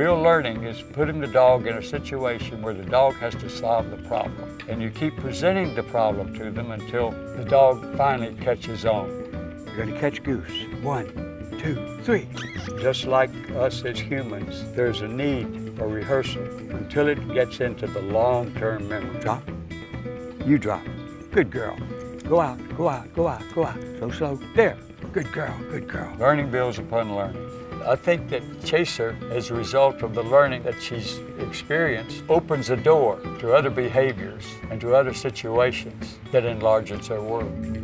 Real learning is putting the dog in a situation where the dog has to solve the problem. And you keep presenting the problem to them until the dog finally catches on. You're gonna catch goose. One, two, three. Just like us as humans, there's a need for rehearsal until it gets into the long-term memory. Drop. You drop. Good girl. Go out, go out, go out, go out. So slow. There. Good girl, good girl. Learning builds upon learning. I think that Chaser, as a result of the learning that she's experienced, opens a door to other behaviors and to other situations that enlarges her world.